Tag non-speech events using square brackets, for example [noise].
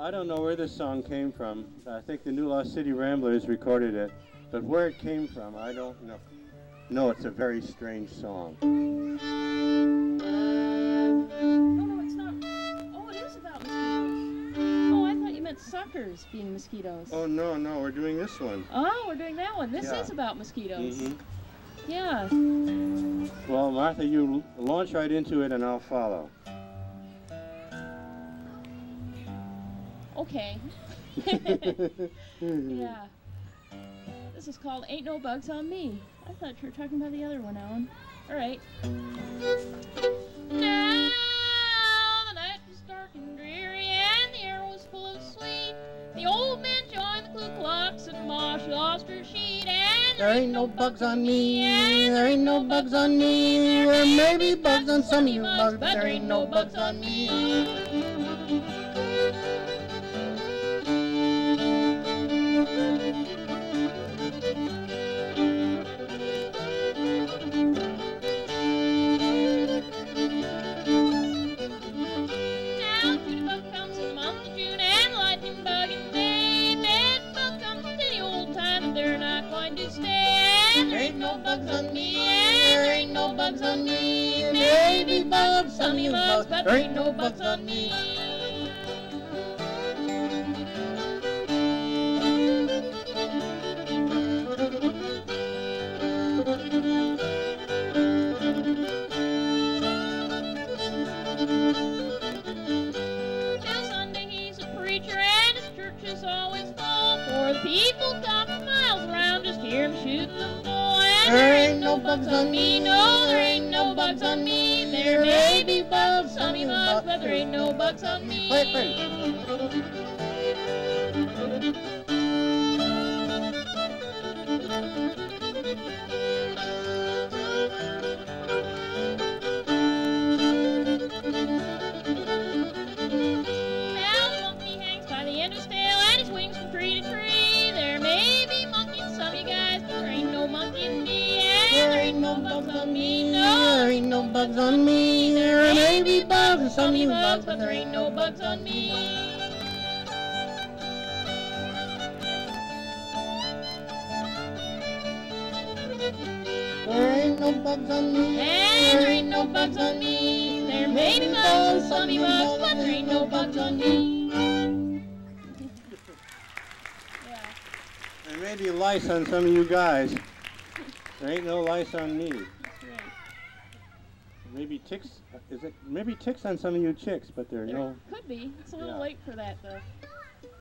I don't know where this song came from. I think the New Lost City Ramblers recorded it, but where it came from, I don't know. No, it's a very strange song. Oh no, it's not. Oh, it is about mosquitoes. Oh, I thought you meant suckers being mosquitoes. Oh no, no, we're doing this one. Oh, we're doing that one. This Yeah. is about mosquitoes. Mm -hmm. Yeah. Well, Martha, you launch right into it, and I'll follow. Okay. [laughs] yeah. This is called Ain't No Bugs on Me. I thought you were talking about the other one, Allan. All right. Now the night was dark and dreary, and the air was full of sleet. The old man joined the Ku Klux, and Mosh lost her sheet. And There ain't no bugs on me. There ain't no bugs on me. There may be bugs on some of you bugs, but there ain't no bugs on me. Maybe bugs, you bugs, but there ain't no bugs on me. Sunday he's a preacher and his church is always full. For people miles around just hear him the there ain't no bugs on me, no, there ain't no bugs on me. There may be bugs, some of bugs, but there ain't no bugs on me. Now the monkey hangs by the end of his tail and his wings from tree to tree. There may be monkeys some of you guys, but there ain't no monkey in me. And there ain't no bugs on me, no. There ain't no bugs on me. There may be bugs on some of you bugs, but there ain't no bugs on me. There ain't no bugs on me. And there ain't no bugs on me. There may be bugs on some of you bugs, but there ain't no bugs on me. yeah. There may be lice on some of you guys. There ain't no lice on me. Maybe ticks. Is it maybe ticks on some of you chicks, but there are There no. could be. It's a little Yeah. late for that though.